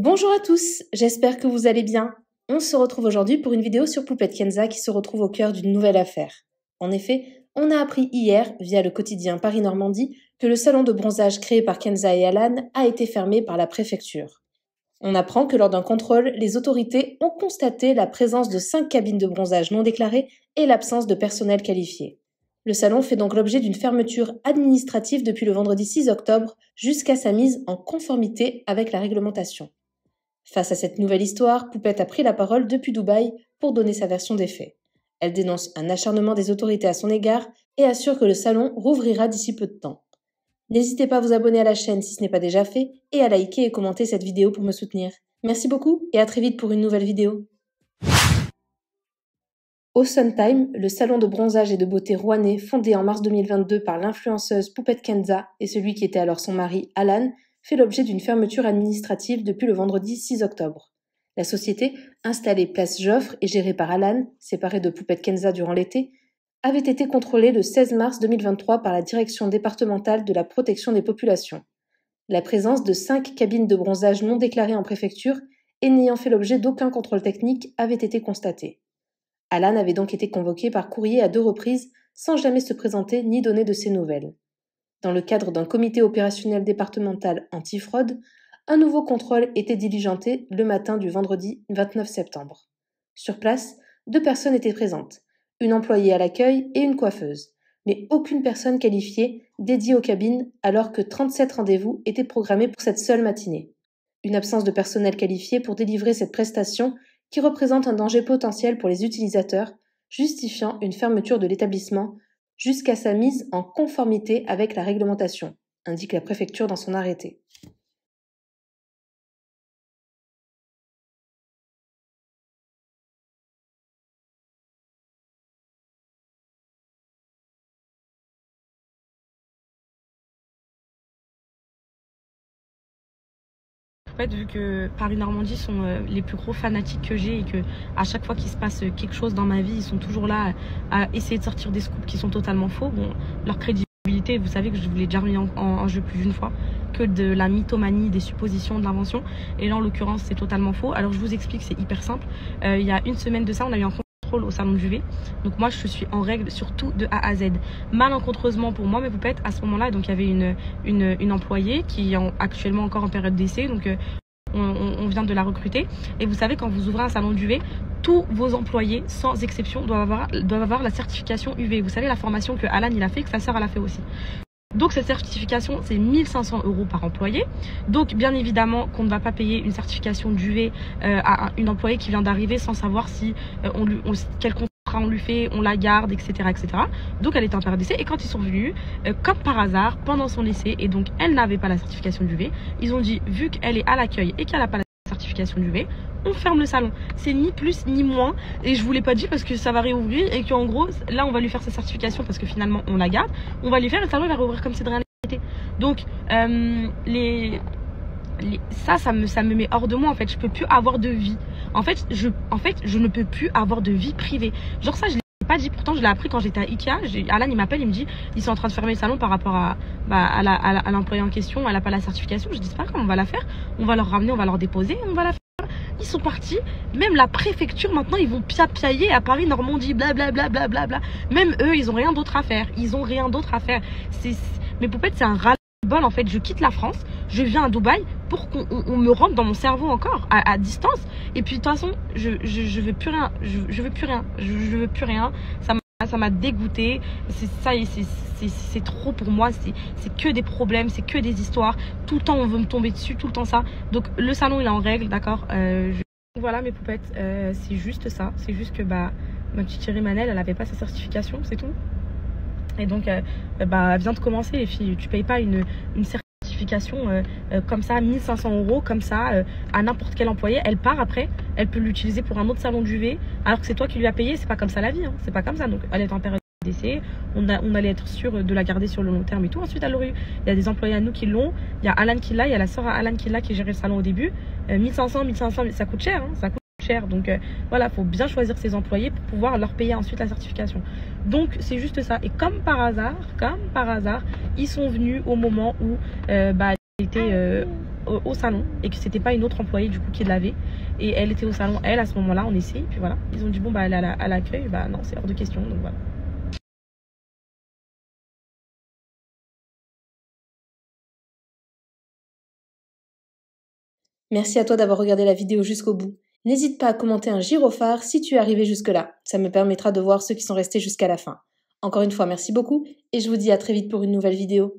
Bonjour à tous, j'espère que vous allez bien. On se retrouve aujourd'hui pour une vidéo sur Poupette Kenza qui se retrouve au cœur d'une nouvelle affaire. En effet, on a appris hier, via le quotidien Paris-Normandie, que le salon de bronzage créé par Kenza et Alan a été fermé par la préfecture. On apprend que lors d'un contrôle, les autorités ont constaté la présence de cinq cabines de bronzage non déclarées et l'absence de personnel qualifié. Le salon fait donc l'objet d'une fermeture administrative depuis le vendredi 6 octobre jusqu'à sa mise en conformité avec la réglementation. Face à cette nouvelle histoire, Poupette a pris la parole depuis Dubaï pour donner sa version des faits. Elle dénonce un acharnement des autorités à son égard et assure que le salon rouvrira d'ici peu de temps. N'hésitez pas à vous abonner à la chaîne si ce n'est pas déjà fait et à liker et commenter cette vidéo pour me soutenir. Merci beaucoup et à très vite pour une nouvelle vidéo. Au Time, le salon de bronzage et de beauté rouennais fondé en mars 2022 par l'influenceuse Poupette Kenza et celui qui était alors son mari Alan fait l'objet d'une fermeture administrative depuis le vendredi 6 octobre. La société, installée place Joffre et gérée par Alan, séparée de Poupette Kenza durant l'été, avait été contrôlée le 16 mars 2023 par la Direction départementale de la protection des populations. La présence de cinq cabines de bronzage non déclarées en préfecture et n'ayant fait l'objet d'aucun contrôle technique avait été constatée. Alan avait donc été convoqué par courrier à deux reprises sans jamais se présenter ni donner de ses nouvelles. Dans le cadre d'un comité opérationnel départemental antifraude, un nouveau contrôle était diligenté le matin du vendredi 29 septembre. Sur place, deux personnes étaient présentes, une employée à l'accueil et une coiffeuse, mais aucune personne qualifiée dédiée aux cabines alors que 37 rendez-vous étaient programmés pour cette seule matinée. Une absence de personnel qualifié pour délivrer cette prestation qui représente un danger potentiel pour les utilisateurs, justifiant une fermeture de l'établissement jusqu'à sa mise en conformité avec la réglementation, indique la préfecture dans son arrêté. Fait, vu que Paris-Normandie sont euh, les plus gros fanatiques que j'ai et que à chaque fois qu'il se passe quelque chose dans ma vie, ils sont toujours là à, essayer de sortir des scoops qui sont totalement faux. Bon, leur crédibilité, vous savez que je vous l'ai déjà remis en, jeu plus d'une fois, que de la mythomanie, des suppositions, de l'invention. Et là, en l'occurrence, c'est totalement faux. Alors, je vous explique, c'est hyper simple. Euh, il y a une semaine de ça, on a eu un au salon Juvet. Donc moi je suis en règle sur tout de A à Z. Malencontreusement pour moi, mais peut-être à ce moment-là, donc il y avait une employée qui est actuellement encore en période d'essai. Donc euh, on, vient de la recruter. Et vous savez, quand vous ouvrez un salon d'UV, tous vos employés, sans exception, doivent avoir, doivent avoir la certification UV. Vous savez, la formation que Alan il a fait, que sa sœur elle a fait aussi. Donc cette certification, c'est 1500 euros par employé. Donc bien évidemment qu'on ne va pas payer une certification d'UV euh, à une employée qui vient d'arriver sans savoir si euh, on lui, on, quel contrat on lui fait, on la garde, etc. etc. Donc elle était en période d'essai et quand ils sont venus, euh, comme par hasard, pendant son essai, et donc elle n'avait pas la certification d'UV, ils ont dit vu qu'elle est à l'accueil et qu'elle n'a pas la certification d'UV, on ferme le salon. C'est ni plus ni moins. Et je vous l'ai pas dit parce que ça va réouvrir et qu'en gros, là, on va lui faire sa certification parce que finalement, on la garde. On va lui faire le salon va réouvrir comme si de rien. Donc, euh, les, ça, ça me, ça me met hors de moi en fait. Je peux plus avoir de vie. En fait, je, en fait, je ne peux plus avoir de vie privée. Genre ça, je l'ai pas dit. Pourtant, je l'ai appris quand j'étais à Ikea. Alan, il m'appelle, il me dit, ils sont en train de fermer le salon par rapport à, bah, à l'employé en question. Elle a pas la certification. Je dis, c'est pas grave, on va la faire. On va leur ramener, on va leur déposer, on va la faire. Ils sont partis. Même la préfecture, maintenant, ils vont pia-piailler à Paris, Normandie, blablabla. Bla, bla, bla, Même eux, ils ont rien d'autre à faire. Ils ont rien d'autre à faire. C'est, mais Poupette, c'est un ras bol en fait. Je quitte la France, je viens à Dubaï pour qu'on me rentre dans mon cerveau encore à, distance. Et puis de toute façon, je, je, veux plus rien. Je, veux plus rien. Je, veux plus rien. Ça ça m'a dégoûté. C'est ça, c'est trop pour moi. C'est que des problèmes, c'est que des histoires. Tout le temps, on veut me tomber dessus, tout le temps ça. Donc, le salon, il est en règle, d'accord euh, Voilà mes poupettes, euh, c'est juste ça. C'est juste que bah, ma petite chérie Manel, elle avait pas sa certification, c'est tout. Et donc, euh, bah, vient de commencer, les filles. Tu payes pas une, certification comme ça, 1500 euros, comme ça, à n'importe quel employé. Elle part après, elle peut l'utiliser pour un autre salon d'UV, alors que c'est toi qui lui as payé. C'est pas comme ça la vie, hein. c'est pas comme ça. Donc, elle est en période d'essai. On, on allait être sûr de la garder sur le long terme et tout. Ensuite, elle aurait eu, il y a des employés à nous qui l'ont. Il y a Alan qui l'a, il y a la soeur Alan qui l'a qui gérait le salon au début. 1500, 1500, ça coûte cher, hein. ça coûte donc euh, voilà, il faut bien choisir ses employés pour pouvoir leur payer ensuite la certification. Donc c'est juste ça. Et comme par hasard, comme par hasard, ils sont venus au moment où euh, bah, était au salon et que c'était pas une autre employée du coup qui l'avait. Et elle était au salon, elle à ce moment-là, on essaie. Et puis voilà, ils ont dit bon bah elle est à l'accueil. Bah non, c'est hors de question. Donc voilà. Merci à toi d'avoir regardé la vidéo jusqu'au bout. N'hésite pas à commenter un gyrophare si tu es arrivé jusque-là. Ça me permettra de voir ceux qui sont restés jusqu'à la fin. Encore une fois, merci beaucoup et je vous dis à très vite pour une nouvelle vidéo.